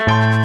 you